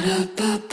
Ba-da-ba-ba.